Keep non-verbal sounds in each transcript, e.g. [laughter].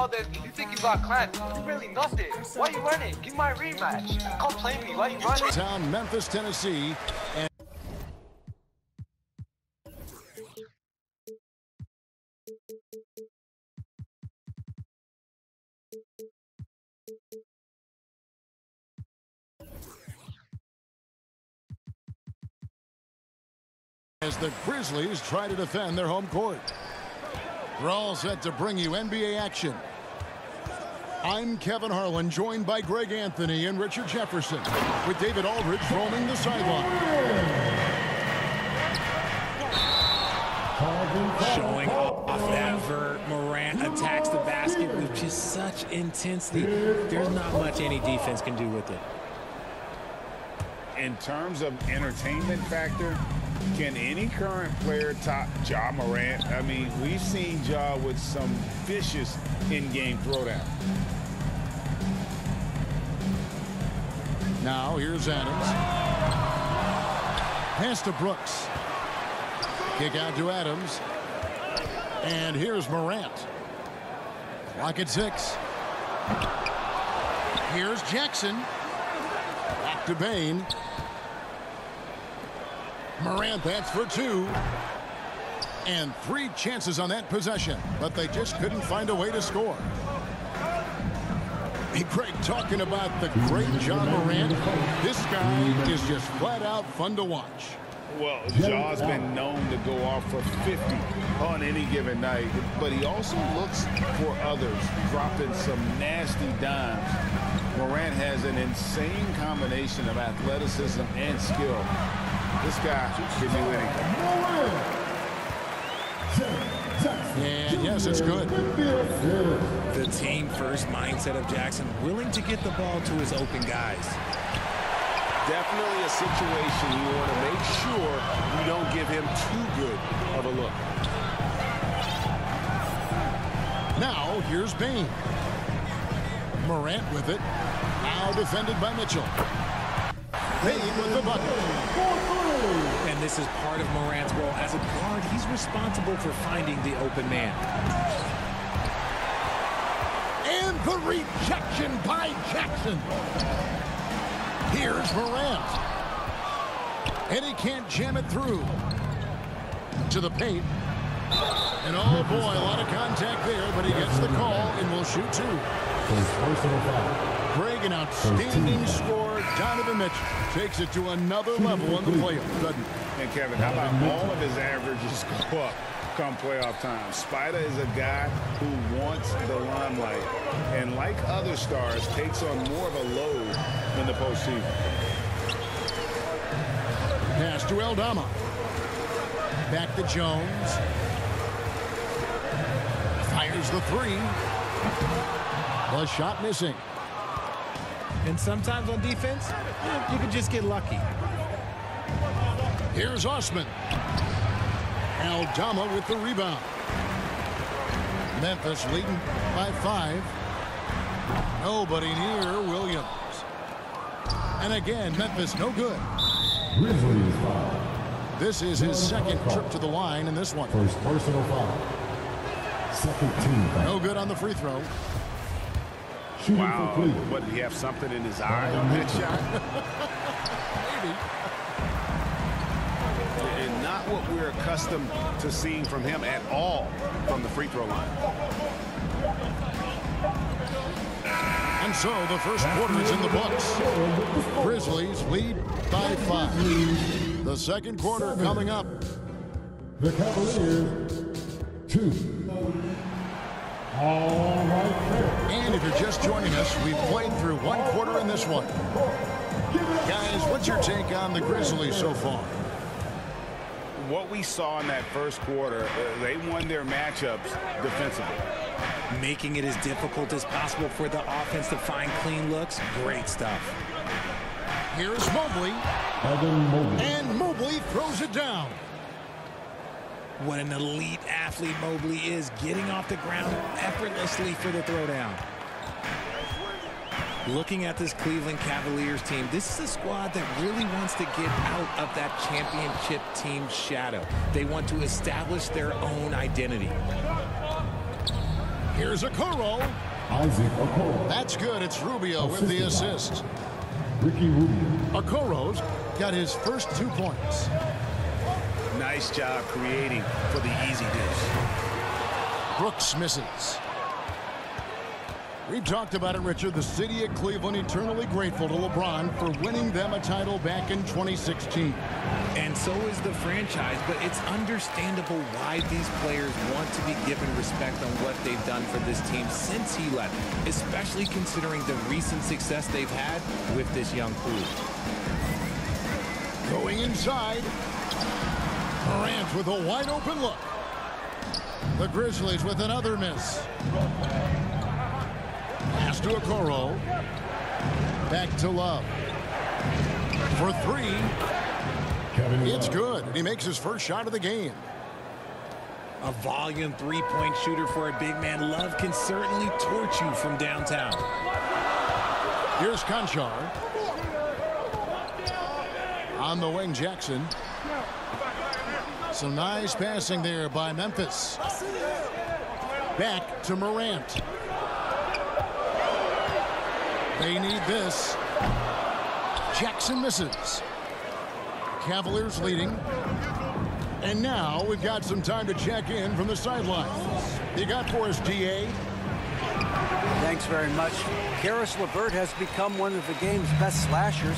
all this, you think you got clans. You really nothing. Why you running? Give my rematch. Come play me. Why you running? Town, Memphis, Tennessee. And as the Grizzlies try to defend their home court. We're all set to bring you NBA action. I'm Kevin Harlan, joined by Greg Anthony and Richard Jefferson, with David Aldridge roaming the sideline. Showing off that vert, Morant attacks the basket with just such intensity. There's not much any defense can do with it. In terms of entertainment factor, can any current player top Ja Morant? I mean, we've seen Ja with some vicious in-game throwdown. Now, here's Adams. Pass to Brooks. Kick out to Adams. And here's Morant. Clock at six. Here's Jackson. Back to Bane. Morant, that's for two. And three chances on that possession, but they just couldn't find a way to score. Hey, Greg, talking about the great Ja Morant, this guy is just flat out fun to watch. Well, Ja's been known to go off for 50 on any given night, but he also looks for others, dropping some nasty dimes. Morant has an insane combination of athleticism and skill. This guy can do anything. And yes, it's good. The team first mindset of Jackson, willing to get the ball to his open guys. Definitely a situation you want to make sure you don't give him too good of a look. Now, here's Bane. Morant with it. Now defended by Mitchell. Bane with the bucket. And this is part of Morant's role. As a guard, he's responsible for finding the open man. And the rejection by Jackson. Here's Morant. And he can't jam it through. To the paint. And oh boy, a lot of contact there, but he gets the call and will shoot two. Greg, an outstanding score. Donovan Mitchell takes it to another level in the doesn't he? And Kevin, how about all of his averages go up come playoff time? Spider is a guy who wants the limelight, and like other stars, takes on more of a load in the postseason. Pass to Aldama. Back to Jones. Fires the three. The shot missing. And sometimes on defense, you can just get lucky. Here's Osman. Aldama with the rebound. Memphis leading by five. Nobody near Williams. And again, Memphis no good. Grizzlies foul. This is his second trip to the line in this one. First personal foul. Second team foul. No good on the free throw. Shooting Wow, for Cleveland. what, did he have something in his eye on that shot? [laughs] Maybe. And not what we're accustomed to seeing from him at all from the free throw line. And so the first quarter is in the books. Grizzlies lead by five. The second quarter coming up. The Cavaliers, two. All right. And if you're just joining us, we've played through one quarter in this one. Guys, what's your take on the Grizzlies so far? What we saw in that first quarter, uh, they won their matchups defensively. Making it as difficult as possible for the offense to find clean looks. Great stuff. Here's Mobley, Mobley. and Mobley throws it down. What an elite athlete Mobley is, getting off the ground effortlessly for the throwdown. Looking at this Cleveland Cavaliers team, this is a squad that really wants to get out of that championship team shadow. They want to establish their own identity. Here's Okoro. Isaac Okoro. That's good. It's Rubio with the assist. Ricky Rubio. Okoro's got his first two points. Nice job creating for the easy dish. Brooks misses. We've talked about it, Richard. The city of Cleveland eternally grateful to LeBron for winning them a title back in 2016. And so is the franchise, but it's understandable why these players want to be given respect on what they've done for this team since he left, especially considering the recent success they've had with this young crew. Going inside. Morant with a wide open look. The Grizzlies with another miss. Pass to Okoro. Back to Love. For three. Kevin It's Love. good. He makes his first shot of the game. A volume three-point shooter for a big man. Love can certainly torch you from downtown. Here's Konchar. On the wing, Jackson. Some nice passing there by Memphis. Back to Morant. They need this. Jackson misses. Cavaliers leading. And now we've got some time to check in from the sidelines. You got for us, DA? Thanks very much. Caris LeVert has become one of the game's best slashers.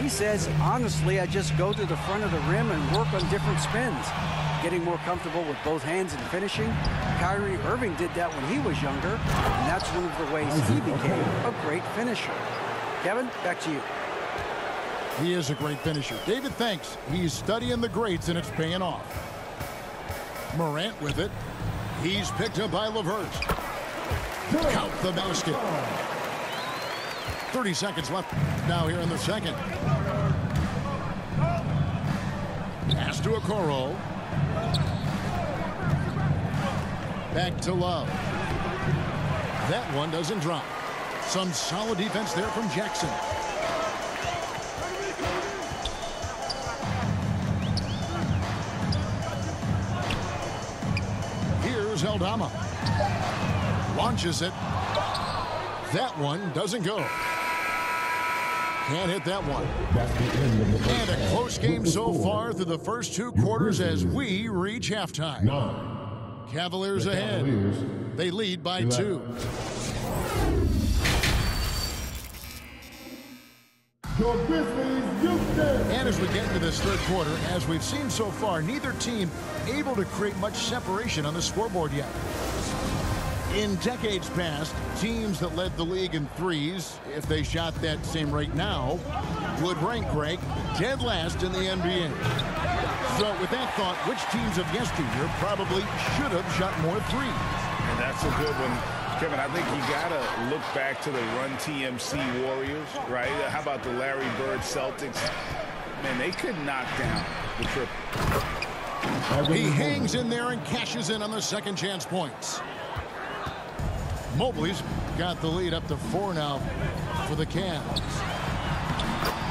He says, honestly, I just go to the front of the rim and work on different spins. Getting more comfortable with both hands and finishing. Kyrie Irving did that when he was younger, and that's one of the ways he became a great finisher. Kevin, back to you. He is a great finisher. David thanks. He's studying the greats, and it's paying off. Morant with it. He's picked up by LeVert. Count the basket. 30 seconds left now here in the second. Pass to Okoro. Back to Love. That one doesn't drop. Some solid defense there from Jackson. Here's Aldama. Launches it. That one doesn't go. Can't hit that one. That's the end of the And a close game so far through the first two quarters as we reach halftime. Cavaliers ahead. They lead by two. Your Grizzlies, Houston. And as we get into this third quarter, as we've seen so far, neither team able to create much separation on the scoreboard yet. In decades past, teams that led the league in threes, if they shot that same rate now, would rank Greg dead last in the NBA. So with that thought, which teams of yesteryear probably should have shot more threes? And that's a good one. Kevin, I think you got to look back to the Run TMC Warriors, right? How about the Larry Bird Celtics? Man, they could knock down the triple. He hangs in there and cashes in on the second chance points. Mobley's got the lead up to four now for the Cavs.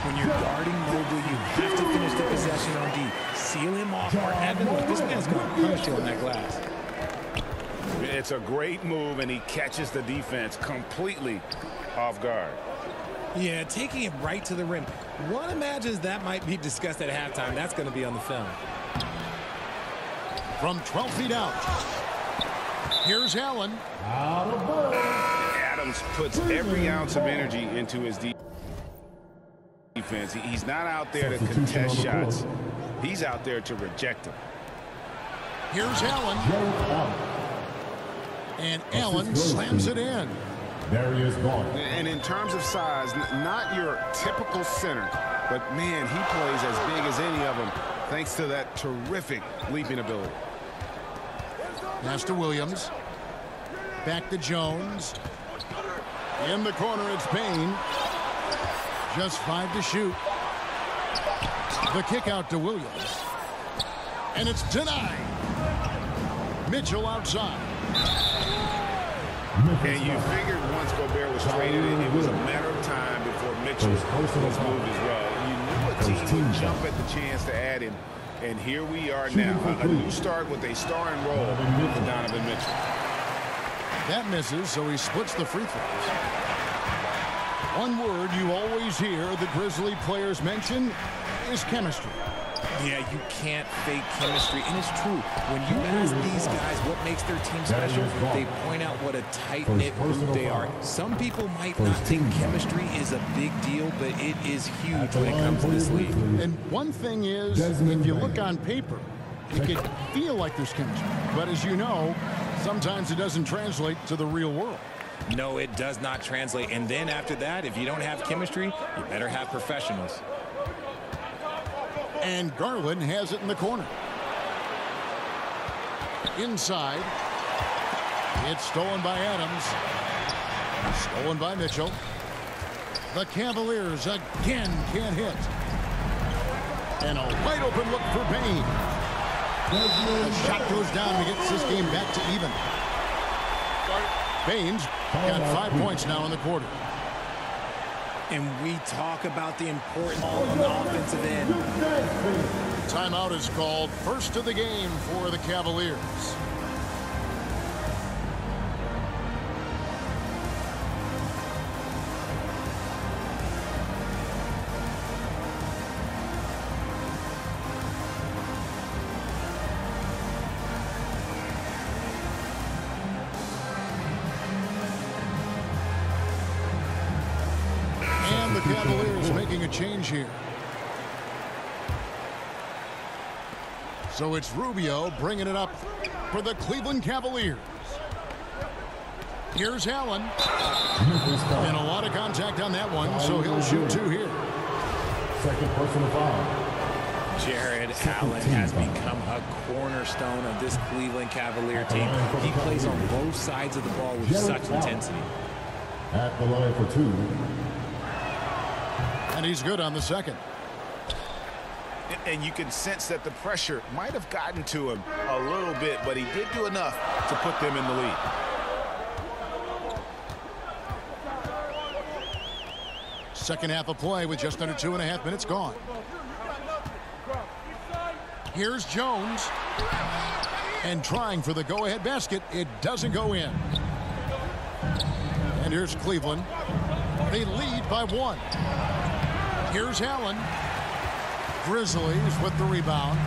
When you're guarding Mobley, you have to finish the possession on D. Seal him off hard. Evan, look, this man's going to punish you on that glass. It's a great move, and he catches the defense completely off guard. Yeah, taking it right to the rim. One imagines that might be discussed at halftime. That's going to be on the film. From 12 feet out. Here's Allen. Adams puts every ounce of energy into his defense. He's not out there to contest shots. He's out there to reject them. Here's Allen. And Allen slams it in. There he is gone. And in terms of size, not your typical center, but man, he plays as big as any of them thanks to that terrific leaping ability. Pass to Williams. Back to Jones. In the corner, it's Payne. Just five to shoot. The kick out to Williams. And it's denied. Mitchell outside. And you figured once Gobert was traded, it, it was a matter of time before Mitchell was moved as well. You knew a team would jump at the chance to add him. And here we are now, a, new start with a starring role for Donovan Mitchell. That misses, so he splits the free throws. One word you always hear the Grizzly players mention is chemistry. Yeah, you can't fake chemistry. And it's true. When you ask these guys what makes their team special, they point out what a tight-knit group they are. Some people might not think chemistry is a big deal, but it is huge when it comes to this league. And one thing is, if you look on paper, it can feel like there's chemistry. But as you know, sometimes it doesn't translate to the real world. No, it does not translate. And then after that, if you don't have chemistry, you better have professionals. And Garland has it in the corner. Inside. It's stolen by Adams. Stolen by Mitchell. The Cavaliers again can't hit. And a wide open look for Payne. The shot goes down and gets this game back to even. Bane's got five points now in the quarter. And we talk about the importance on the offensive end. Timeout is called first of the game for the Cavaliers. Cavaliers making a change here. So it's Rubio bringing it up for the Cleveland Cavaliers. Here's Allen. And a lot of contact on that one, so he'll shoot two here. Second person personal foul. Jarrett Allen has become a cornerstone of this Cleveland Cavalier team. He plays on both sides of the ball with such intensity. At the line for two. And he's good on the second. And you can sense that the pressure might have gotten to him a little bit, but he did do enough to put them in the lead. Second half of play with just under two and a half minutes gone. Here's Jones. And trying for the go-ahead basket. It doesn't go in. And here's Cleveland. They lead by one. Here's Allen. Grizzlies with the rebound.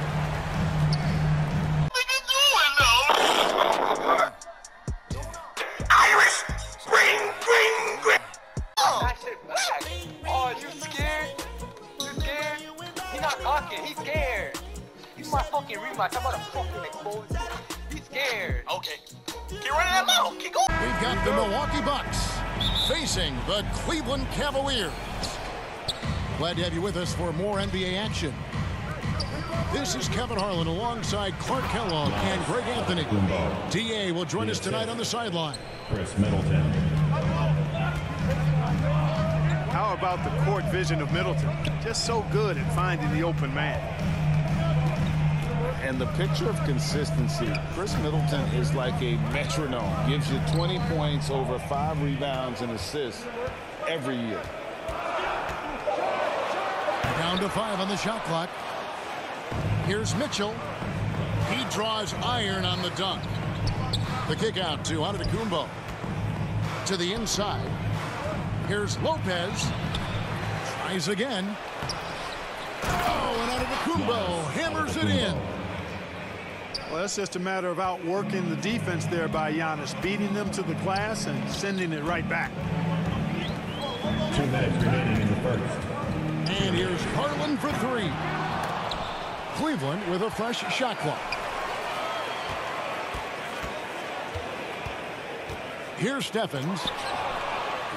Glad to have you with us for more NBA action. This is Kevin Harlan alongside Clark Kellogg and Greg Anthony. DA will join us tonight on the sideline. Khris Middleton. How about the court vision of Middleton? Just so good at finding the open man. And the picture of consistency, Khris Middleton is like a metronome. Gives you 20 points, over five rebounds and assists every year. Down to five on the shot clock. Here's Mitchell. He draws iron on the dunk. The kick out to Antetokounmpo. To the inside. Here's Lopez. Tries again. Oh, and Antetokounmpo hammers it in. Well, that's just a matter of outworking the defense there by Giannis, beating them to the glass and sending it right back. Two minutes remaining in the first. And here's Harlan for three. Cleveland with a fresh shot clock. Here's Stevens.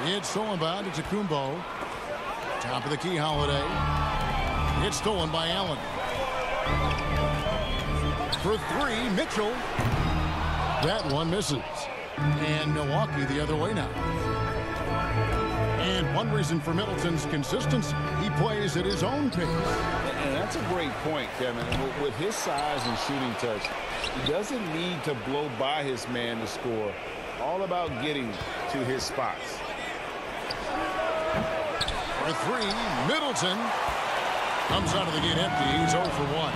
It's stolen by Antetokounmpo. Top of the key, Holiday. It's stolen by Allen. For three, Mitchell. That one misses. And Milwaukee the other way now. One reason for Middleton's consistency, he plays at his own pace. And that's a great point, Kevin. With- his size and shooting touch, he doesn't need to blow by his man to score. All about getting to his spots. For three, Middleton comes out of the gate empty. He's 0 for 1.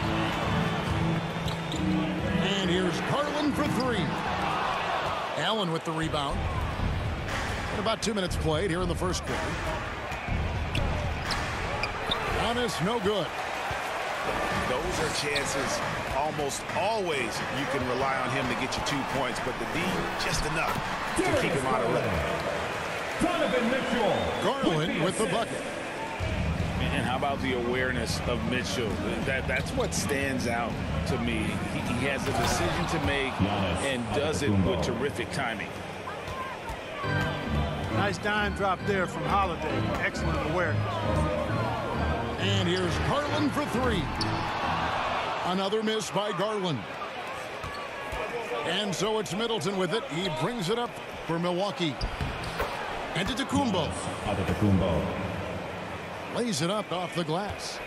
And here's Garland for three. Allen with the rebound. And about two minutes played here in the first quarter. Giannis, no good. Those are chances almost always you can rely on him to get you two points, but the D just enough to keep him out of it. Donovan Mitchell. Garland with the bucket. And how about the awareness of Mitchell? That That's what stands out to me. He, he has a decision to make and does it with terrific timing. Nice dime drop there from Holiday. Excellent awareness. And here's Garland for three. Another miss by Garland. And so it's Middleton with it. He brings it up for Milwaukee. And to Tacumbo. Antetokounmpo. Lays it up off the glass.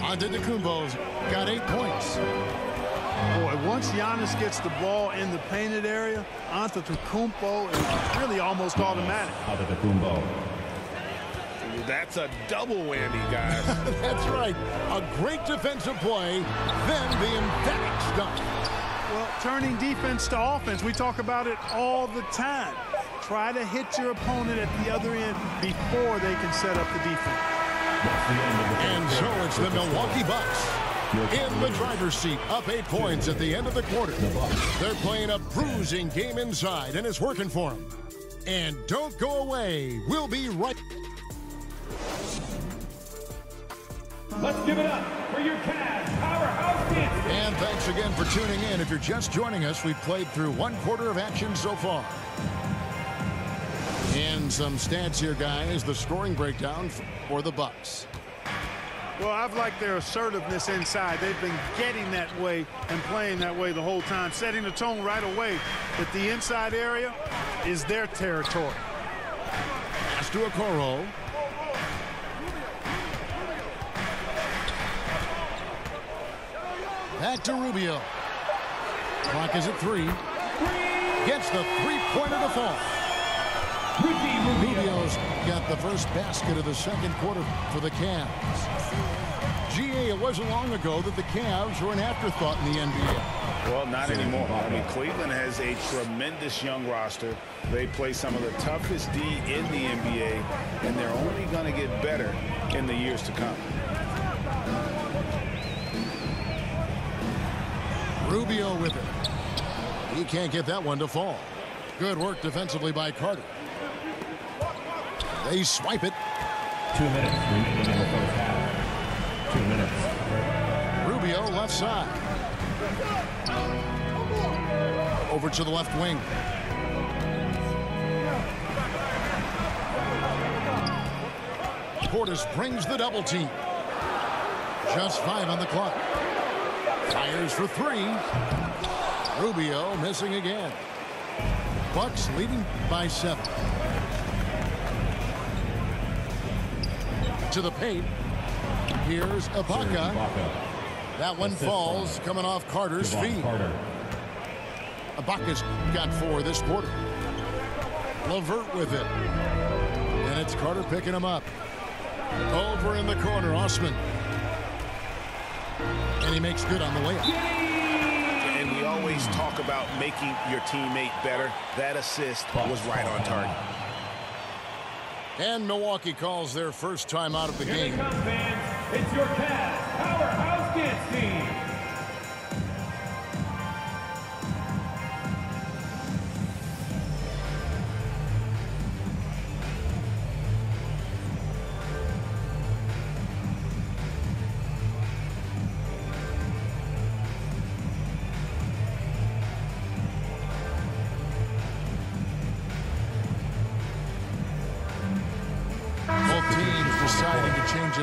Antetokounmpo's got eight points. Boy, once Giannis gets the ball in the painted area, Antetokounmpo is really almost automatic. Antetokounmpo. That's a double whammy, guys. [laughs] That's right. A great defensive play, then the emphatic stuff. Well, turning defense to offense, we talk about it all the time. Try to hit your opponent at the other end before they can set up the defense. And so it's the Milwaukee Bucks in the driver's seat, up eight points at the end of the quarter. They're playing a bruising game inside, and it's working for them. And don't go away. We'll be right. Let's give it up for your Cavs powerhouse Kansas. And thanks again for tuning in. If you're just joining us, we've played through one quarter of action so far. And some stats here, guys. The scoring breakdown for the Bucks. Well, I've liked their assertiveness inside. They've been getting that way and playing that way the whole time, setting the tone right away that the inside area is their territory. To Okoro. Back to Rubio. Clock is at three. Gets the three-pointer to fall. Rubio's got the first basket of the second quarter for the Cavs. GA, it wasn't long ago that the Cavs were an afterthought in the NBA. Well, not anymore. I mean, Cleveland has a tremendous young roster. They play some of the toughest D in the NBA, and they're only going to get better in the years to come. Rubio with it. He can't get that one to fall. Good work defensively by Carter. They swipe it. Two minutes remaining in the first half. Two minutes. Rubio left side. Over to the left wing. Portis brings the double team. Just five on the clock. Fires for three. Rubio missing again. Bucks leading by seven. To the paint. Here's Ibaka. Ibaka. That one falls coming off Carter's feet. Carter. Ibaka's got four this quarter. LeVert with it. And it's Carter picking him up. Over in the corner, Osman. And he makes good on the layup. And we always talk about making your teammate better. That assist was right on target. And Milwaukee calls their first time out of the Here game. come, fans. It's your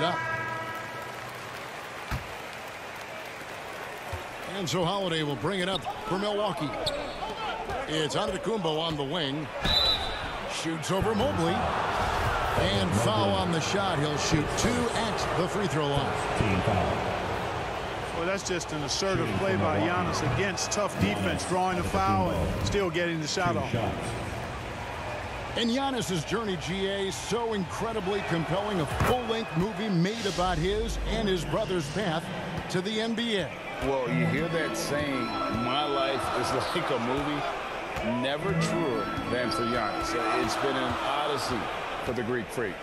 it up. And so Holiday will bring it up for Milwaukee. It's Antetokounmpo on the wing. Shoots over Mobley. And foul on the shot. He'll shoot two at the free throw line. Well, that's just an assertive play by Giannis against tough defense, drawing the foul and still getting the shot off. And Giannis's journey, GA, so incredibly compelling. A full-length movie made about his and his brother's path to the NBA. Well, you hear that saying, my life is like a movie. Never truer than for Giannis. It's been an odyssey for the Greek freak.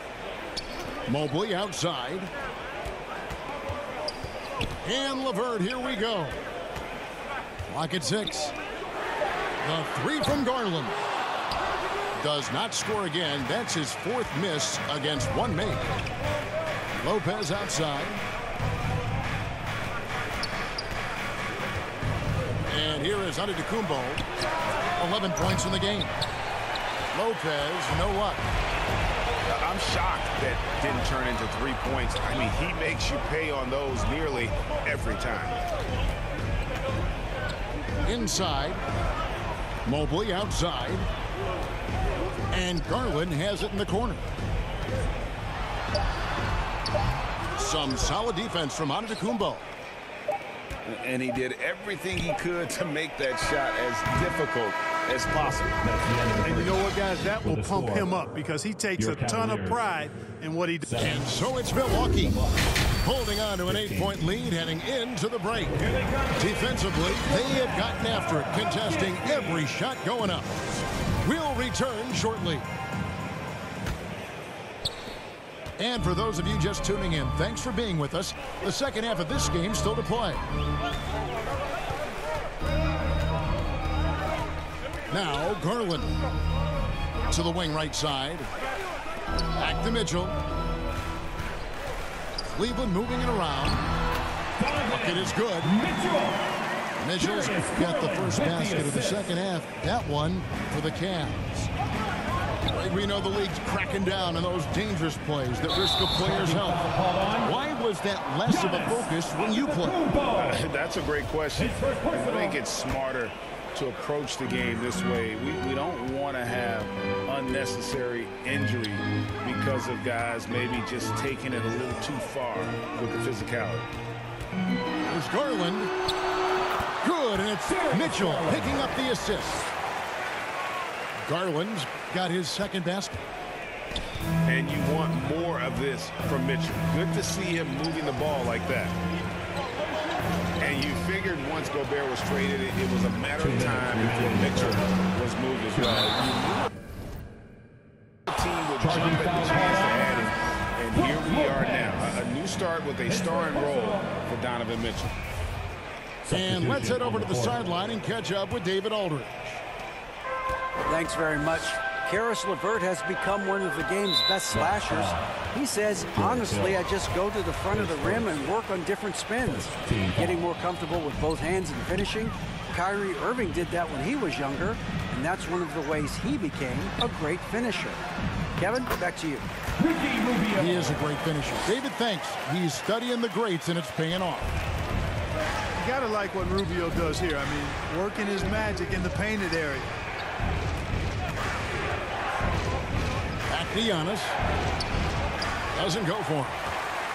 Mobley outside. And LeVert, here we go. Clock at six. The three from Garland. Does not score again. That's his fourth miss against one make. Lopez outside. And here is Antetokounmpo. 11 points in the game. Lopez, no what? I'm shocked that didn't turn into three points. I mean, he makes you pay on those nearly every time. Inside. Mobley outside. And Garland has it in the corner. Some solid defense from Antetokounmpo. And he did everything he could to make that shot as difficult as possible. And you know what, guys? That will pump him up because he takes a ton of pride in what he does. And so it's Milwaukee holding on to an eight-point lead heading into the break. Defensively, they have gotten after it, contesting every shot going up. We'll return shortly. And for those of you just tuning in, thanks for being with us. The second half of this game still to play. Now, Garland to the wing right side. Back to Mitchell. Cleveland moving it around. Bucket is good. Mitchell's got the first basket of the second half. That one for the Cavs. We know the league's cracking down on those dangerous plays that risk a player's health. Why was that less of a focus when you play? [laughs] That's a great question. I think it's smarter to approach the game this way. We, we don't want to have unnecessary injury because of guys maybe just taking it a little too far with the physicality. There's Garland. Good, and it's Mitchell picking up the assist. Garland's got his second basket. And you want more of this from Mitchell. Good to see him moving the ball like that. And you figured once Gobert was traded, it, it was a matter of time before Mitchell was moved as well. The team would jump at the chance to add him. And here we are now. A, a new start with a starring role for Donovan Mitchell. And let's head over to the sideline and catch up with David Aldridge. Thanks very much. Caris LeVert has become one of the game's best slashers. He says, honestly, I just go to the front of the rim and work on different spins. Getting more comfortable with both hands and finishing. Kyrie Irving did that when he was younger, and that's one of the ways he became a great finisher. Kevin, back to you. He is a great finisher. David thanks. He's studying the greats, and it's paying off. You got to like what Rubio does here. I mean, working his magic in the painted area. Back to Giannis. Doesn't go for him.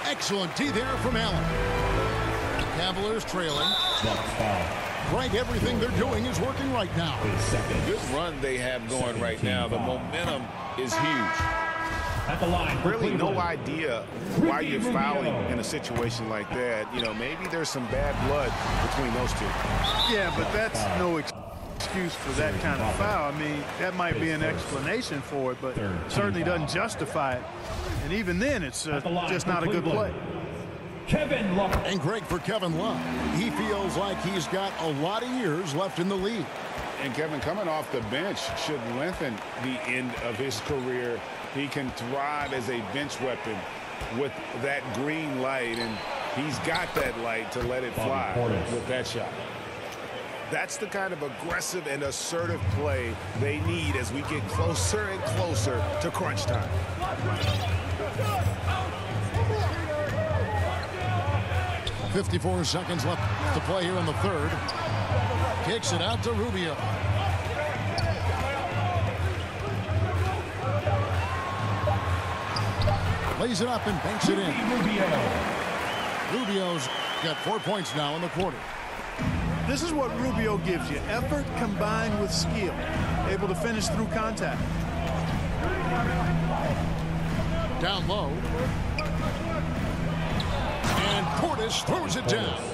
Excellent D there from Allen. Cavaliers trailing. Right, everything they're doing is working right now. Good run they have going right now. The momentum is huge. At the line. Really no idea why you're fouling in a situation like that. You know, maybe there's some bad blood between those two. Yeah, but that's no excuse for that kind of foul. I mean, that might be an explanation for it, but certainly doesn't justify it. And even then, it's uh, just not a good play. Kevin Love. And Greg for Kevin Love. He feels like he's got a lot of years left in the league. And Kevin, coming off the bench should lengthen the end of his career. He can thrive as a bench weapon with that green light, and he's got that light to let it fly with that shot. That's the kind of aggressive and assertive play they need as we get closer and closer to crunch time. 54 seconds left to play here in the third. Kicks it out to Rubio. Lays it up and banks it in. Rubio's got four points now in the quarter. This is what Rubio gives you. Effort combined with skill. Able to finish through contact. Down low. And Portis throws it down.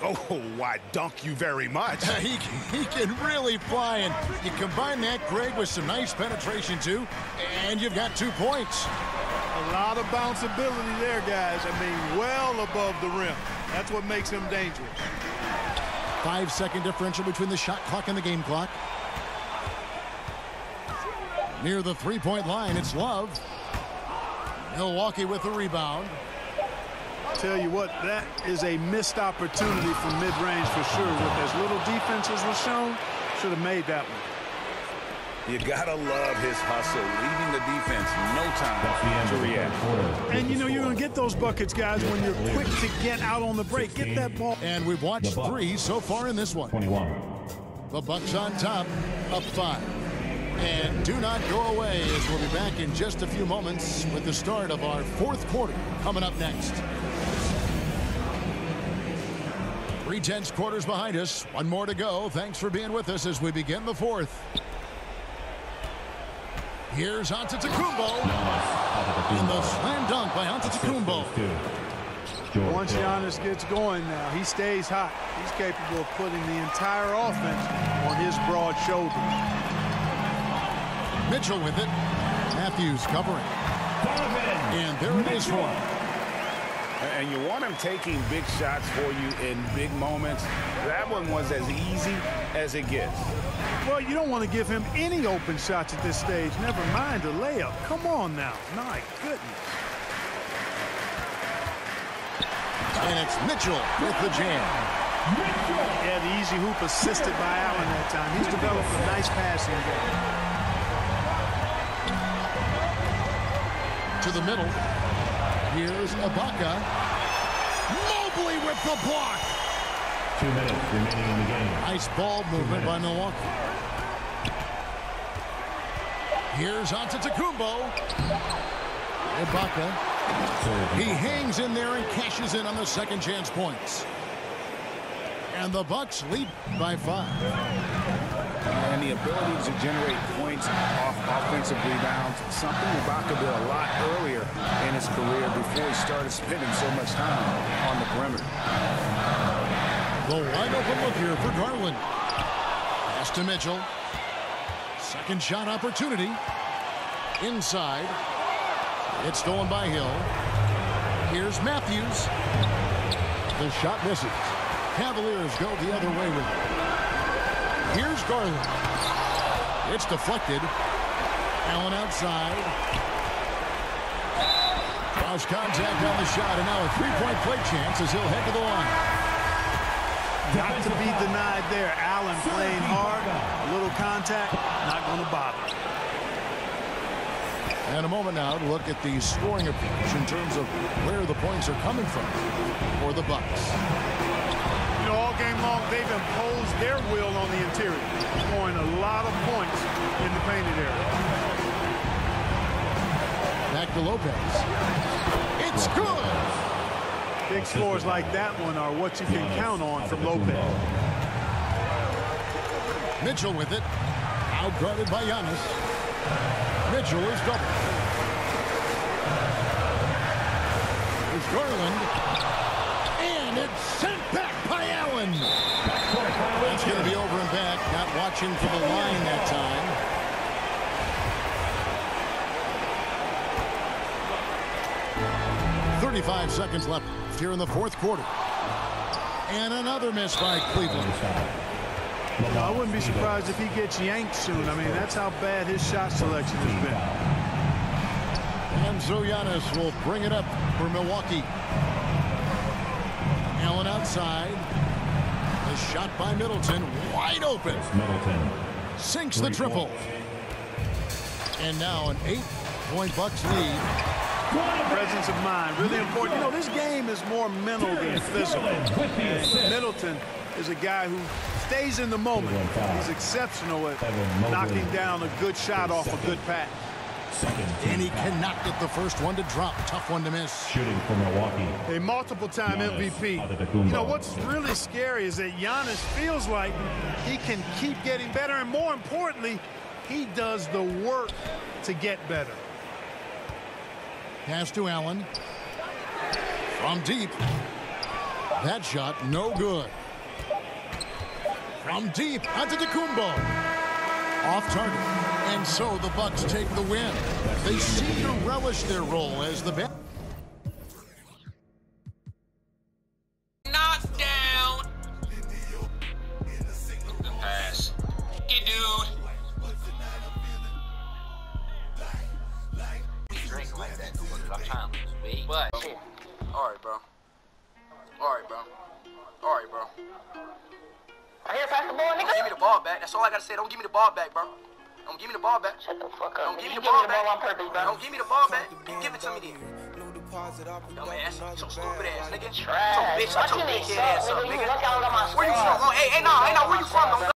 Oh, why, dunk you very much. [laughs] he, he can really fly, and you combine that, Greg, with some nice penetration, too, and you've got two points. A lot of bounceability there, guys. I mean, well above the rim. That's what makes him dangerous. Five-second differential between the shot clock and the game clock. Near the three-point line, it's Love. Milwaukee with the rebound. Tell you what, that is a missed opportunity from mid-range for sure. With as little defense as was shown, should have made that one. You gotta love his hustle, leaving the defense no time to react. And you know you're gonna get those buckets, guys, when you're quick to get out on the break. Get that ball. And we've watched three so far in this one. 21. The Bucks on top, up five. And do not go away as we'll be back in just a few moments with the start of our fourth quarter coming up next. Three tenths quarters behind us. One more to go. Thanks for being with us as we begin the fourth. Here's Antetokounmpo. And the slam dunk by Antetokounmpo. Once Giannis gets going now, he stays hot. He's capable of putting the entire offense on his broad shoulders. Mitchell with it. Matthews covering. And there it is for him. And you want him taking big shots for you in big moments. That one was as easy as it gets. Well, you don't want to give him any open shots at this stage. Never mind a layup. Come on now. My goodness. And it's Mitchell with the jam. Mitchell. Yeah, the easy hoop assisted by Allen that time. He's developed a nice passing game. To the middle. Here's Ibaka. Mobley with the block. Two minutes remaining in the game. Nice ball movement by Milwaukee. Here's Antetokounmpo. Ibaka. He hangs in there and cashes in on the second chance points. And the Bucks lead by five. And the ability to generate points off offensive rebounds, something Ibaka did a lot earlier in his career before he started spending so much time on the perimeter. The wide open look here for Garland. Pass to Mitchell. Second shot opportunity. Inside. It's stolen by Hill. Here's Matthews. The shot misses. Cavaliers go the other way with it. Here's Garland. It's deflected. Allen outside. Cross contact on the shot, and now a three-point play chance as he'll head to the line. Got to be denied there. Allen playing hard. A little contact, not going to bother. And a moment now to look at the scoring approach in terms of where the points are coming from for the Bucks. You know, all game long, they've imposed their will on the interior, scoring a lot of points in the painted area. Back to Lopez. It's good. Big scores like that one are what you can count on from Lopez. Mitchell with it. Out guarded by Giannis. Mitchell is double. It's Garland. And it's sent back by Allen. It's going to be over and back. For the line that time. Thirty-five seconds left here in the fourth quarter. And another miss by Cleveland. I wouldn't be surprised if he gets yanked soon. I mean, that's how bad his shot selection has been. And so Giannis will bring it up for Milwaukee. Allen outside. The shot by Middleton. Wide open. Middleton. Sinks the triple. And now an eight-point Bucks lead. Presence of mind, really important. You know, this game is more mental than physical. Middleton is a guy who stays in the moment. He's exceptional at knocking down a good shot off a good pass. Second And he cannot get the first one to drop. Tough one to miss. shooting for Milwaukee. A multiple-time Giannis MVP. Antetokounmpo. You know, what's really scary is that Giannis feels like he can keep getting better, and more importantly, he does the work to get better. Pass to Allen. From deep. That shot, no good. From deep, onto Antetokounmpo. Off target. And so the Bucks take the win. They seem to relish their role as the best. Shut the fuck up. Don't give me You the ball back. on purpose, bro. Don't give me the ball back. Give it to me then. Dumbass. So stupid ass, nigga. Trash. So bitch, shut your Watching big it head suck, ass up, nigga. You nigga. look out on my Where you from? Oh, hey, hey, nah, hey, nah, where you from? though?